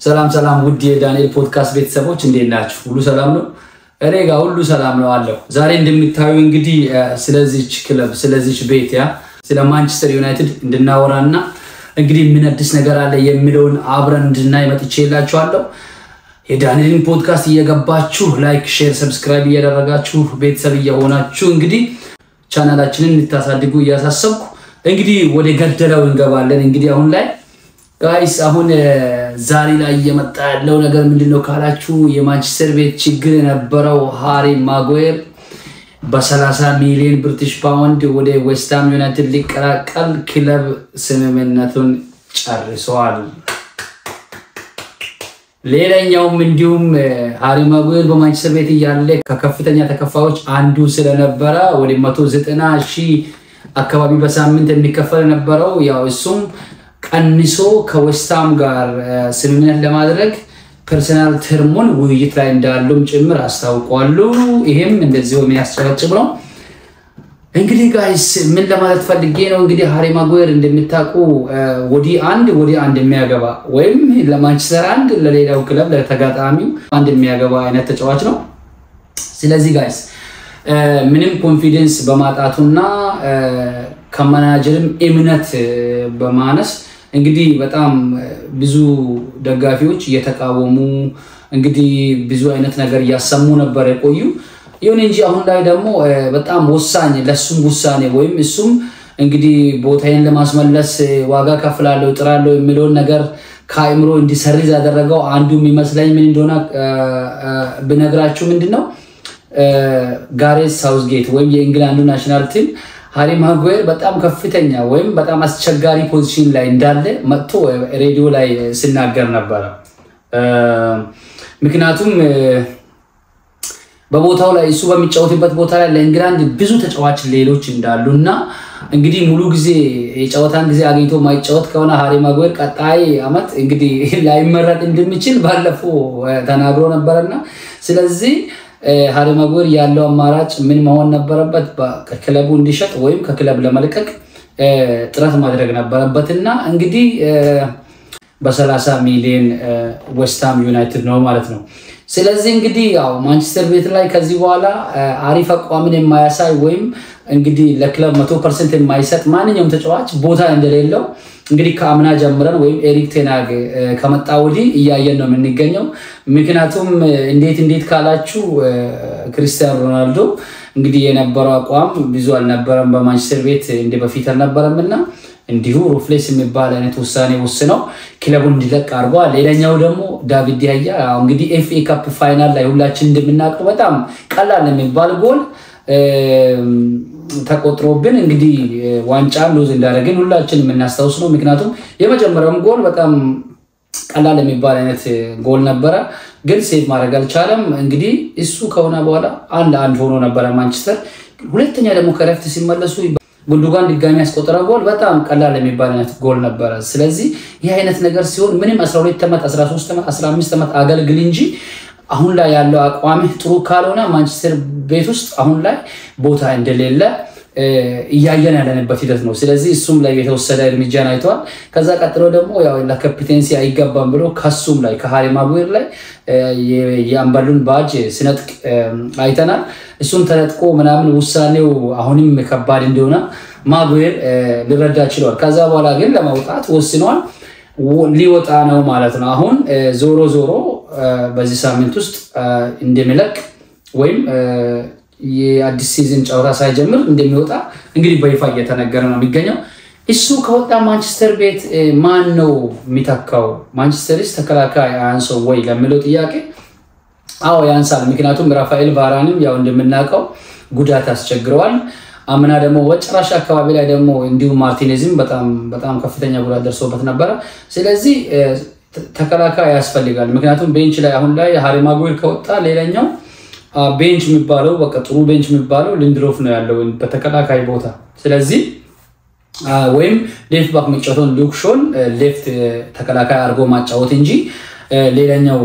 ሰላም ሰላም፣ ውድ የዳንኤል ፖድካስት ቤተሰቦች እንዴት ናችሁ? ሁሉ ሰላም ነው? እኔ ጋር ሁሉ ሰላም ነው አለው። ዛሬ እንደሚታዩ እንግዲህ ስለዚች ክለብ ስለዚች ቤት ያ ስለ ማንቸስተር ዩናይትድ እንድናወራና እንግዲህ ምን አዲስ ነገር አለ የሚለውን አብረን እንድናይ መጥቼ የላችኋለሁ። የዳንኤልን ፖድካስት እየገባችሁ like፣ share፣ subscribe እያደረጋችሁ ቤተሰብ እየሆናችሁ እንግዲህ ቻናላችንን እንድታሳድጉ እያሳሰብኩ እንግዲህ ወደ ገደለው እንገባለን። እንግዲህ አሁን ላይ guys አሁን ዛሬ ላይ እየመጣ ያለው ነገር ምንድን ነው ካላችሁ የማንቸስተር ቤት ችግር የነበረው ሃሪ ማጓየር በ30 ሚሊዮን British pound ወደ ዌስትሃም ዩናይትድ ሊቀላቀል ክለብ ስምምነቱን ጨርሰዋል። ሌላኛውም እንዲሁም ሃሪ ማጓየር በማንቸስተር ቤት እያለ ከከፍተኛ ተከፋዮች አንዱ ስለነበረ ወደ 190 ሺህ አካባቢ በሳምንት የሚከፈል ነበረው ያው እሱም ቀንሶ ከዌስትሃም ጋር ስምምነት ለማድረግ personal term ኡን ውይይት ላይ እንዳሉም ጭምር አስታውቋሉ። ይሄም እንደዚሁ የሚያስጨበጭብ ነው። እንግዲህ guys ምን ለማለት ፈልጌ ነው እንግዲህ ሃሪ ማጓየር እንደሚታቁ ወዲህ አንድ ወዲህ አንድ የሚያገባ ወይም ለማንቸስተር አንድ ለሌላው ክለብ ለተጋጣሚው አንድ የሚያገባ አይነት ተጫዋች ነው። ስለዚህ guys ምንም confidence በማጣቱና ከመናጀርም እምነት በማነስ እንግዲህ በጣም ብዙ ደጋፊዎች እየተቃወሙ እንግዲህ ብዙ አይነት ነገር እያሰሙ ነበር የቆዩ። ይሁን እንጂ አሁን ላይ ደግሞ በጣም ወሳኝ ለሱም ውሳኔ ወይም እሱም እንግዲህ ቦታዬን ለማስመለስ ዋጋ ከፍላለሁ ጥራለሁ የሚለውን ነገር ከአእምሮ እንዲሰርዝ ያደረገው አንዱ የሚመስለኝ ምን እንደሆነ ብነግራችሁ ምንድን ነው ጋሬት ሳውዝጌት ወይም የእንግላንዱ national team ሃሪ ማጓየር በጣም ከፍተኛ ወይም በጣም አስቸጋሪ position ላይ እንዳለ መጥቶ ሬዲዮ ላይ ሲናገር ነበረ። ምክንያቱም በቦታው ላይ እሱ በሚጫወትበት ቦታ ላይ ለእንግላንድ ብዙ ተጫዋች ሌሎች እንዳሉ እና እንግዲህ ሙሉ ጊዜ የጨዋታን ጊዜ አግኝቶ ማይጫወት ከሆነ ሃሪ ማጓየር ቀጣይ ዓመት እንግዲህ ላይመረጥ እንደሚችል ባለፈው ተናግሮ ነበረና ስለዚህ ማጓየር ያለው አማራጭ ምን መሆን ነበረበት? ከክለቡ እንዲሸጥ ወይም ከክለብ ለመልቀቅ ጥረት ማድረግ ነበረበት እና እንግዲህ በ30 ሚሊዮን ዌስትሃም ዩናይትድ ነው ማለት ነው። ስለዚህ እንግዲህ ያው ማንቸስተር ቤት ላይ ከዚህ በኋላ አሪፍ አቋምን የማያሳይ ወይም እንግዲህ ለክለብ መቶ percent የማይሰጥ ማንኛውም ተጫዋች ቦታ እንደሌለው እንግዲህ ከአምና ጀምረን ወይም ኤሪክ ቴንሃግ ከመጣ ወዲህ እያየን ነው የምንገኘው። ምክንያቱም እንዴት እንዴት ካላችሁ ክርስቲያኖ ሮናልዶ እንግዲህ የነበረው አቋም ብዙ አልነበረም፣ በማንቸስተር ቤት እንደ በፊት አልነበረም እና እንዲሁ ruthless የሚባል አይነት ውሳኔ ወስነው ክለቡን እንዲለቅ አድርጓል። ሌላኛው ደግሞ ዳቪድ ዴሄያ እንግዲህ FA Cup final ላይ ሁላችን እንደምናውቀው በጣም ቀላል የሚባል ጎል ተቆጥሮብን እንግዲህ ዋንጫ lose እንዳደረግን ሁላችን የምናስታውስ ነው። ምክንያቱም የመጀመሪያውም ጎል በጣም ቀላል የሚባል አይነት ጎል ነበረ፣ ግን save ማድረግ አልቻለም። እንግዲህ እሱ ከሆነ በኋላ አንድ አንድ ሆኖ ነበረ ማንቸስተር። ሁለተኛ ደግሞ ከረፍት ሲመለሱ ጉንዱጋን ድጋሚ ያስቆጠረ ጎል በጣም ቀላል የሚባል አይነት ጎል ነበረ። ስለዚህ ይህ አይነት ነገር ሲሆን ምንም 12 ዓመት 13 ዓመት 15 ዓመት አገልግል እንጂ አሁን ላይ ያለው አቋምህ ጥሩ ካልሆነ ማንቸስተር ቤት ውስጥ አሁን ላይ ቦታ እንደሌለ እያየን ያለንበት ሂደት ነው። ስለዚህ እሱም ላይ የተወሰደ እርምጃን አይተዋል። ከዛ ቀጥሎ ደግሞ ለካፒቴንሲ አይገባም ብሎ ከሱም ላይ ከሃሪ ማጓየር ላይ የአምበሉን ባጅ ስነጥቅ አይተናል። እሱም ተነጥቆ ምናምን ውሳኔው አሁንም ከባድ እንደሆነ ማጓየር ሊረዳ ችሏል። ከዛ በኋላ ግን ለማውጣት ወስነዋል። ሊወጣ ነው ማለት ነው። አሁን ዞሮ ዞሮ በዚህ ሳምንት ውስጥ እንደሚለቅ ወይም የአዲስ ሲዝን ጨዋታ ሳይጀምር እንደሚወጣ እንግዲህ በይፋ እየተነገረ ነው የሚገኘው። እሱ ከወጣ ማንቸስተር ቤት ማን ነው የሚተካው? ማንቸስተርስ ተከላካይ አያንሰው ወይ ለሚለው ጥያቄ አዎ ያንሳል። ምክንያቱም ራፋኤል ቫራንም ያው እንደምናውቀው ጉዳት አስቸግረዋል። አምና ደግሞ መጨረሻ አካባቢ ላይ ደግሞ እንዲሁ ማርቲኔዝም በጣም ከፍተኛ ጉዳት ደርሶበት ነበረ። ስለዚህ ተከላካይ ያስፈልጋል። ምክንያቱም bench ላይ አሁን ላይ ሃሪ ማጓየር ከወጣ ሌላኛው bench የሚባለው በቃ ጥሩ bench የሚባለው ሊንድሎፍ ነው ያለው በተከላካይ ቦታ። ስለዚህ ወይም left back የሚጫወተውን ሉክ ሾን left ተከላካይ አድርጎ ማጫወት እንጂ ሌላኛው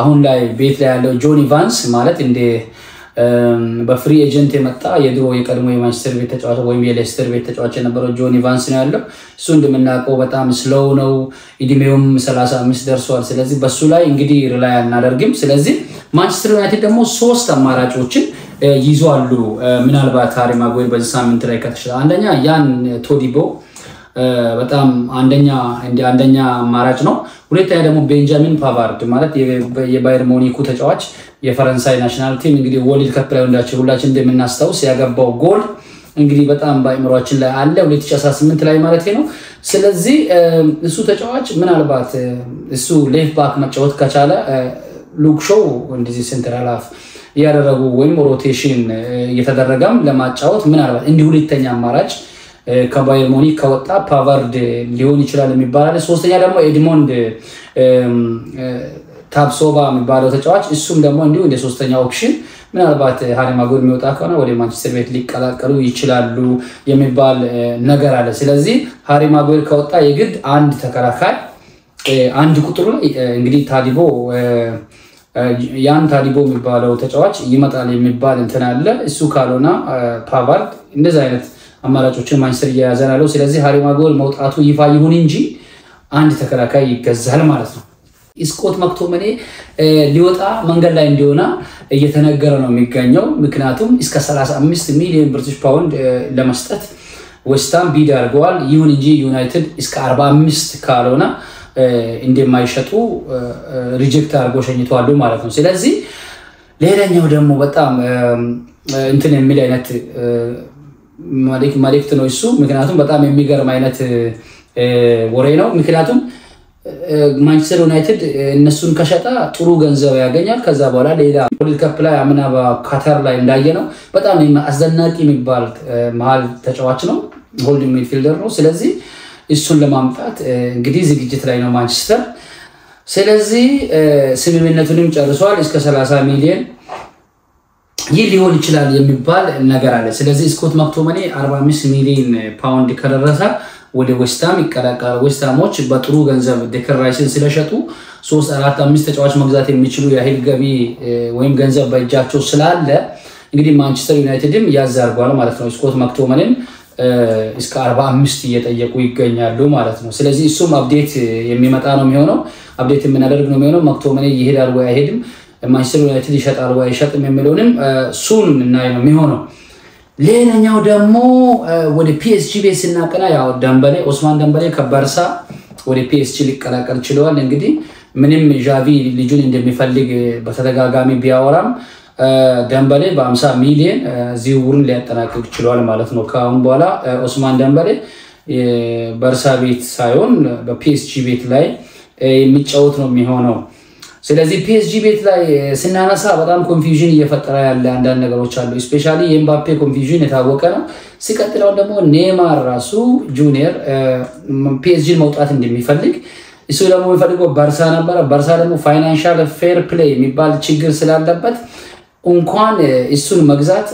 አሁን ላይ ቤት ላይ ያለው ጆኒ ኢቫንስ ማለት እንደ በ free agent የመጣ የድሮ የቀድሞ የማንቸስተር ቤት ተጫዋች ወይም የሌስተር ቤት ተጫዋች የነበረው ጆን ኢቫንስ ነው ያለው። እሱ እንደምናውቀው በጣም slow ነው፣ እድሜውም 35 ደርሷል። ስለዚህ በሱ ላይ እንግዲህ rely አናደርግም። ስለዚህ ማንቸስተር ዩናይትድ ደግሞ ሶስት አማራጮችን ይዟሉ። ምናልባት ሃሪ ማጓየር በዚህ ሳምንት ላይ ከተሻለ አንደኛ ያን ቶዲቦ በጣም አንደኛ እንደ አንደኛ አማራጭ ነው። ሁለተኛ ደግሞ ቤንጃሚን ፓቫርድ ማለት የባየር ሞኒኩ ተጫዋች የፈረንሳይ national team እንግዲህ World Cup ላይ ወንዳችን ሁላችን እንደምናስታውስ ያገባው ጎል እንግዲህ በጣም በአእምሯችን ላይ አለ 2018 ላይ ማለት ነው። ስለዚህ እሱ ተጫዋች ምናልባት እሱ left back መጫወት ከቻለ ሉክ ሾው እንደዚህ central half እያደረጉ ወይም rotation እየተደረገም ለማጫወት ምናልባት እንዲህ ሁለተኛ አማራጭ ከባየር ሙኒክ ከወጣ ፓቫርድ ሊሆን ይችላል የሚባል ሶስተኛ ደግሞ ኤድሞንድ ታብሶባ የሚባለው ተጫዋች እሱም ደግሞ እንዲሁ እንደ ሶስተኛ option ምናልባት ሃሪ ማጓየር የሚወጣ ከሆነ ወደ ማንቸስተር ቤት ሊቀላቀሉ ይችላሉ የሚባል ነገር አለ። ስለዚህ ሃሪ ማጓየር ከወጣ የግድ አንድ ተከላካይ አንድ ቁጥሩ እንግዲህ ታዲቦ ያን ታዲቦ የሚባለው ተጫዋች ይመጣል የሚባል እንትን አለ። እሱ ካልሆነ ፓቫርድ እንደዚህ አይነት አማራጮችን ማንቸስተር እየያዘ ያለው። ስለዚህ ሃሪ ማጓየር መውጣቱ ይፋ ይሁን እንጂ አንድ ተከላካይ ይገዛል ማለት ነው። ስኮት ማክቶመኔ ሊወጣ መንገድ ላይ እንዲሆነ እየተነገረ ነው የሚገኘው። ምክንያቱም እስከ 35 ሚሊዮን British pound ለመስጠት ዌስትሃም bid አድርገዋል። ይሁን እንጂ ዩናይትድ እስከ 45 ካልሆነ እንደማይሸጡ reject አድርጎ ሸኝተዋሉ ማለት ነው። ስለዚህ ሌላኛው ደግሞ በጣም እንትን የሚል አይነት መልእክት ነው እሱ። ምክንያቱም በጣም የሚገርም አይነት ወሬ ነው። ምክንያቱም ማንቸስተር ዩናይትድ እነሱን ከሸጠ ጥሩ ገንዘብ ያገኛል። ከዛ በኋላ ሌላ World Cup ላይ አምና በካተር ላይ እንዳየ ነው በጣም አስደናቂ የሚባል መሀል ተጫዋች ነው፣ holding midfielder ነው። ስለዚህ እሱን ለማምጣት እንግዲህ ዝግጅት ላይ ነው ማንቸስተር። ስለዚህ ስምምነቱንም ጨርሷል እስከ 30 ሚሊዮን ይህ ሊሆን ይችላል የሚባል ነገር አለ። ስለዚህ ስኮት ማክቶመኔ 45 ሚሊዮን ፓውንድ ከደረሰ ወደ ዌስትሃም ይቀላቀላል። ዌስትሃሞች በጥሩ ገንዘብ ዴክላን ራይስን ስለሸጡ ሶስት አራት አምስት ተጫዋች መግዛት የሚችሉ ያህል ገቢ ወይም ገንዘብ በእጃቸው ስላለ እንግዲህ ማንቸስተር ዩናይትድም ያዝ አድርጓል ማለት ነው። ስኮት ማክቶመንን እስከ 45 እየጠየቁ ይገኛሉ ማለት ነው። ስለዚህ እሱም update የሚመጣ ነው የሚሆነው፣ update የምናደርግ ነው የሚሆነው። ማክቶመኔ ይሄዳል ወይ አይሄድም፣ ማንቸስተር ዩናይትድ ይሸጣል ወይ አይሸጥም የሚለውንም ሱን የምናይ ነው የሚሆነው። ሌላኛው ደግሞ ወደ ፒኤስጂ ቤት ስናቀና ያው ደንበሌ ኦስማን ደንበሌ ከበርሳ ወደ ፒኤስጂ ሊቀላቀል ችለዋል። እንግዲህ ምንም ዣቪ ልጁን እንደሚፈልግ በተደጋጋሚ ቢያወራም ደንበሌ በ50 ሚሊዮን ዝውውሩን ሊያጠናቅቅ ችለዋል ማለት ነው። ከአሁን በኋላ ኦስማን ደንበሌ በርሳ ቤት ሳይሆን በፒኤስጂ ቤት ላይ የሚጫወት ነው የሚሆነው። ስለዚህ ፒኤስጂ ቤት ላይ ስናነሳ በጣም confusion እየፈጠረ ያለ አንዳንድ ነገሮች አሉ። specially የኤምባፔ confusion የታወቀ ነው። ሲቀጥለው ደግሞ ኔማር ራሱ ጁኒየር ፒኤስጂን መውጣት እንደሚፈልግ እሱ ደግሞ የሚፈልገው በርሳ ነበረ። በርሳ ደግሞ financial fair play የሚባል ችግር ስላለበት እንኳን እሱን መግዛት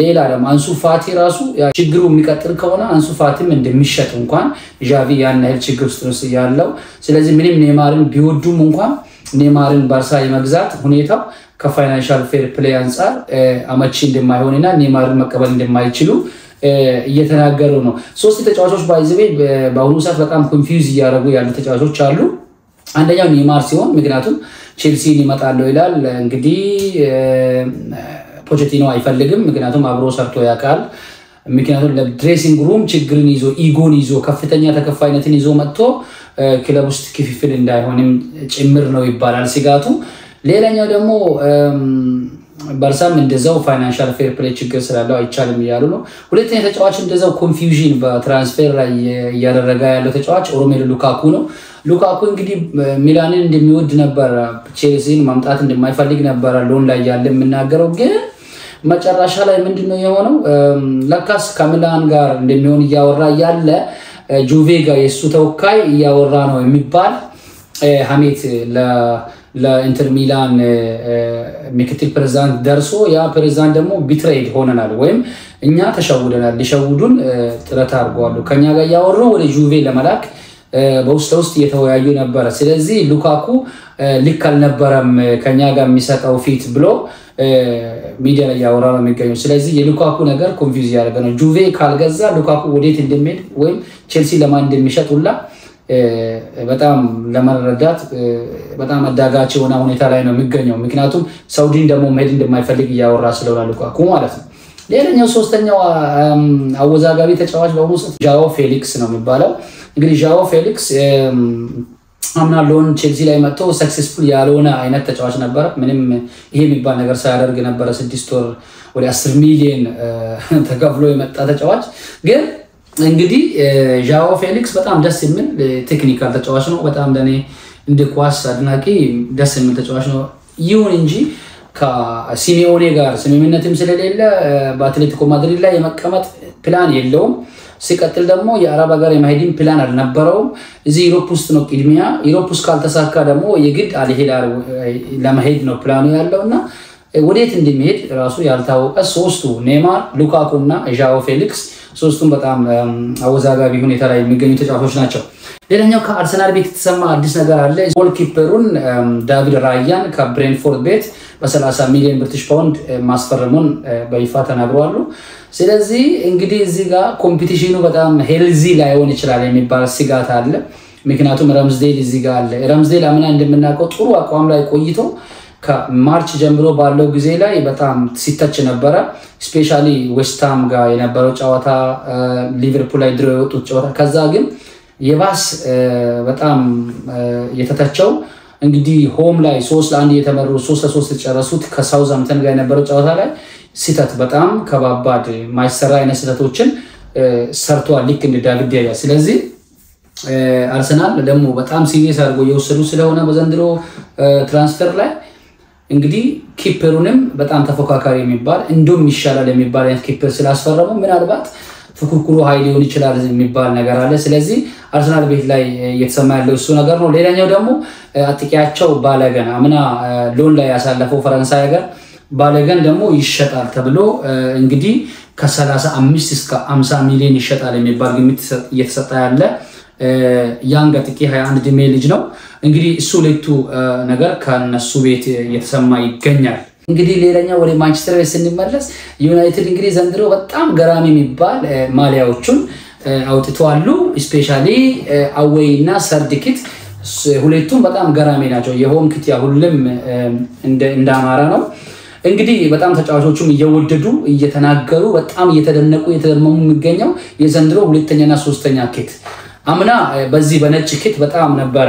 ሌላ ደግሞ አንሱ ፋቲ ራሱ ችግሩ የሚቀጥል ከሆነ አንሱ ፋቲም እንደሚሸጥ እንኳን ዣቪ ያን ያህል ችግር ውስጥ ያለው ስለዚህ ምንም ኔማርን ቢወዱም እንኳን ኔማርን ባርሳ የመግዛት ሁኔታው ከ financial fair play አንጻር አመቺ እንደማይሆንና ኔማርን መቀበል እንደማይችሉ እየተናገሩ ነው። ሶስት ተጫዋቾች ባይዘቤ በአሁኑ ሰዓት በጣም confuse እያደረጉ ያሉ ተጫዋቾች አሉ። አንደኛው ኔማር ሲሆን ምክንያቱም ቼልሲን ይመጣለው ይላል። እንግዲህ ፖቼቲኖ አይፈልግም፣ ምክንያቱም አብሮ ሰርቶ ያውቃል። ምክንያቱም ለ dressing room ችግርን ይዞ ego ን ይዞ ከፍተኛ ተከፋይነትን ይዞ መጥቶ ክለብ ውስጥ ክፍፍል እንዳይሆንም ጭምር ነው ይባላል ስጋቱ። ሌላኛው ደግሞ በርሳም እንደዛው financial fair play ችግር ስላለው አይቻልም እያሉ ነው። ሁለተኛ ተጫዋች እንደዛው confusion በ transfer ላይ እያደረገ ያለው ተጫዋች ሮሜሉ ሉካኩ ነው። ሉካኩ እንግዲህ ሚላንን እንደሚወድ ነበረ፣ ቼልሲን ማምጣት እንደማይፈልግ ነበረ loan ላይ ያለ የምናገረው ግን መጨረሻ ላይ ምንድን ነው የሆነው? ለካስ ከሚላን ጋር እንደሚሆን እያወራ ያለ ጁቬ ጋር የእሱ ተወካይ እያወራ ነው የሚባል ሀሜት ለኢንተር ሚላን ምክትል ፕሬዚዳንት ደርሶ ያ ፕሬዚዳንት ደግሞ betrayed ሆነናል ወይም እኛ ተሸውደናል፣ ሊሸውዱን ጥረት አድርገዋሉ። ከኛ ጋር እያወሩ ወደ ጁቬ ለመላክ በውስጥ ለውስጥ እየተወያዩ ነበረ። ስለዚህ ሉካኩ ልክ አልነበረም ከኛ ጋር የሚሰጠው ፊት ብሎ ሚዲያ ላይ ያወራ ነው የሚገኘው። ስለዚህ የሉካኩ ነገር confuse እያደረገ ነው። ጁቬ ካልገዛ ሉካኩ ወዴት እንደሚሄድ ወይም ቼልሲ ለማን እንደሚሸጥ ሁላ በጣም ለመረዳት በጣም አዳጋች የሆነ ሁኔታ ላይ ነው የሚገኘው። ምክንያቱም ሳውዲን ደግሞ መሄድ እንደማይፈልግ እያወራ ስለሆነ ሉካኩ ማለት ነው። ሌላኛው ሶስተኛው አወዛጋቢ ተጫዋች በአሁኑ ሰዓት ዣኦ ፌሊክስ ነው የሚባለው። እንግዲህ ዣኦ ፌሊክስ አምና loan ቼልሲ ላይ መጥቶ successful ያልሆነ አይነት ተጫዋች ነበረ። ምንም ይሄ የሚባል ነገር ሳያደርግ ነበረ። ስድስት ወር ወደ አስር ሚሊዮን ተከፍሎ የመጣ ተጫዋች ግን እንግዲህ ዣኦ ፌሊክስ በጣም ደስ የሚል technical ተጫዋች ነው። በጣም ለእኔ እንደ ኳስ አድናቂ ደስ የሚል ተጫዋች ነው። ይሁን እንጂ ከሲሜኦኔ ጋር ስምምነትም ስለሌለ በአትሌቲኮ ማድሪድ ላይ የመቀመጥ ፕላን የለውም። ሲቀጥል ደግሞ የአረብ ሀገር የመሄድን ፕላን አልነበረውም። እዚህ Europe ውስጥ ነው ቅድሚያ። Europe ውስጥ ካልተሳካ ደግሞ የግድ አልሂላል ለመሄድ ነው ፕላኑ ያለው እና ወዴት እንደሚሄድ ራሱ ያልታወቀ ሶስቱ ኔማር፣ ሉካኩ እና ዣኦ ፌሊክስ ሶስቱም በጣም አወዛጋቢ ሁኔታ ላይ የሚገኙ ተጫዋቾች ናቸው። ሌላኛው ከአርሰናል ቤት የተሰማ አዲስ ነገር አለ። goalkeeper ኡን ዳቪድ ራያን ከብሬንፎርድ ቤት በ30 ሚሊዮን British pound ማስፈረሙን በይፋ ተናግረዋሉ። ስለዚህ እንግዲህ እዚህ ጋር competition ኡ በጣም healthy ላይሆን ይችላል የሚባል ስጋት አለ። ምክንያቱም ረምስዴል እዚህ ጋር አለ። ረምስዴል አምና እንደምናውቀው ጥሩ አቋም ላይ ቆይቶ ከ March ጀምሮ ባለው ጊዜ ላይ በጣም ሲተች ነበረ። specially ዌስትሃም ጋር የነበረው ጨዋታ፣ ሊቨርፑል ላይ draw የወጡት ጨዋታ ከዛ ግን የባስ በጣም የተተቸው እንግዲህ home ላይ ሶስት ለአንድ የተመሩ ሶስት ለሶስት የተጨረሱት ከሳውዛምተን ጋር የነበረው ጨዋታ ላይ ስህተት በጣም ከባባድ ማይሰራ አይነት ስህተቶችን ሰርተዋል፣ ልክ እንደ ዳቪድ ዴ ሂያ ስለዚህ አርሰናል ደግሞ በጣም serious አድርጎ እየወሰዱ ስለሆነ በዘንድሮ transfer ላይ እንግዲህ keeper ኡንም በጣም ተፎካካሪ የሚባል እንዲሁም ይሻላል የሚባል አይነት keeper ስላስፈረሙ ምናልባት ፉክክሩ ሀይል ሊሆን ይችላል የሚባል ነገር አለ። ስለዚህ አርሰናል ቤት ላይ እየተሰማ ያለው እሱ ነገር ነው። ሌላኛው ደግሞ አጥቂያቸው ባለገን አምና ሎን ላይ ያሳለፈው ፈረንሳይ ሀገር ባለገን ደግሞ ይሸጣል ተብሎ እንግዲህ ከ35 እስከ 50 ሚሊዮን ይሸጣል የሚባል ግምት እየተሰጠ ያለ ያንግ አጥቂ 21 ዕድሜ ልጅ ነው። እንግዲህ እሱ ሁለቱ ነገር ከነሱ ቤት እየተሰማ ይገኛል። እንግዲህ ሌላኛው ወደ ማንቸስተር ቤት ስንመለስ ዩናይትድ እንግዲህ ዘንድሮ በጣም ገራሚ የሚባል ማሊያዎቹን አውጥተዋሉ። specially away እና third kit ሁለቱም በጣም ገራሚ ናቸው። የ home kit ሁሉም እንደ ነው። እንግዲህ በጣም ተጫዋቾቹም እየወደዱ እየተናገሩ በጣም እየተደነቁ እየተደመሙ የሚገኘው የዘንድሮ ሁለተኛና ሶስተኛ kit አምና በዚህ በነጭ kit በጣም ነበረ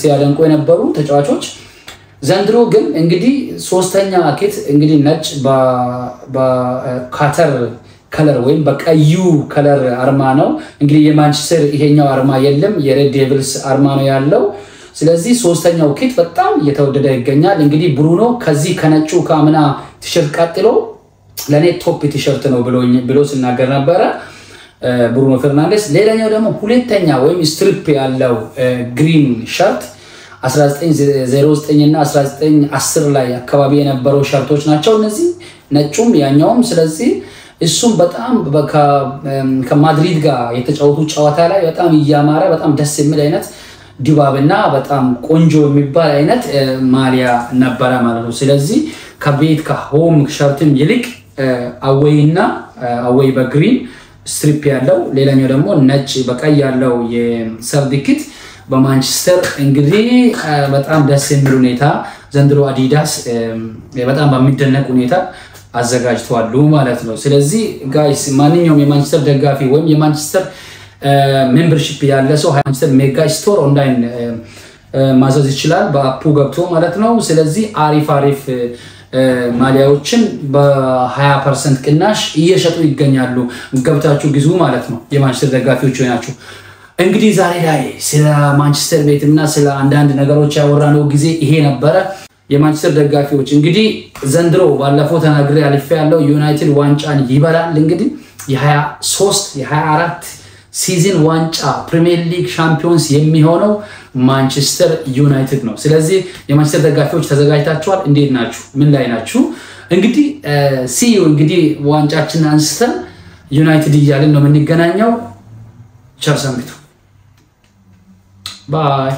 ሲያደንቁ የነበሩ ተጫዋቾች ዘንድሮ ግን እንግዲህ ሶስተኛ kit እንግዲህ ነጭ በካተር color ወይም በቀዩ color አርማ ነው። እንግዲህ የማንቸስተር ይሄኛው አርማ የለም፣ የ Red Devils አርማ ነው ያለው። ስለዚህ ሶስተኛው kit በጣም እየተወደደ ይገኛል። እንግዲህ ብሩኖ ከዚህ ከነጩ ከአምና ቲሸርት ቀጥሎ ለእኔ top ቲሸርት ነው ብሎ ሲናገር ነበረ ብሩኖ ፈርናንዴስ። ሌላኛው ደግሞ ሁለተኛ ወይም stripe ያለው green shirt 1909 እና 1910 ላይ አካባቢ የነበረው shirt ኦች ናቸው እነዚህ ነጩም ያኛውም። ስለዚህ እሱም በጣም ከማድሪድ ጋር የተጫወቱ ጨዋታ ላይ በጣም እያማረ በጣም ደስ የሚል አይነት ድባብና በጣም ቆንጆ የሚባል አይነት ማሊያ ነበረ ማለት ነው። ስለዚህ ከቤት ከ home shirt ም ይልቅ away እና away በ green stripe ያለው ሌላኛው ደግሞ ነጭ በቀይ ያለው የ third kit በማንቸስተር እንግዲህ በጣም ደስ የሚል ሁኔታ ዘንድሮ አዲዳስ በጣም በሚደነቅ ሁኔታ አዘጋጅተዋሉ ማለት ነው። ስለዚህ guys ማንኛውም የማንቸስተር ደጋፊ ወይም የማንቸስተር membership ያለ ሰው ማንቸስተር mega store online ማዘዝ ይችላል፣ በ app ኡ ገብቶ ማለት ነው። ስለዚህ አሪፍ አሪፍ ማሊያዎችን በ20 percent ቅናሽ እየሸጡ ይገኛሉ። ገብታችሁ ግዙ ማለት ነው። የማንቸስተር ደጋፊዎች ናችሁ። እንግዲህ ዛሬ ላይ ስለ ማንቸስተር ቤት እና ስለ አንዳንድ ነገሮች ያወራነው ጊዜ ይሄ ነበረ። የማንቸስተር ደጋፊዎች እንግዲህ ዘንድሮ ባለፈው ተናግሬ አልፌ ያለው ዩናይትድ ዋንጫን ይበላል። እንግዲህ የ23 የ24 season ዋንጫ ፕሪሚየር ሊግ champions የሚሆነው ማንቸስተር ዩናይትድ ነው። ስለዚህ የማንቸስተር ደጋፊዎች ተዘጋጅታችኋል? እንዴት ናችሁ? ምን ላይ ናችሁ? እንግዲህ see you እንግዲህ ዋንጫችን አንስተን ዩናይትድ እያልን ነው የምንገናኘው። ቸር ሰንብቱ። bye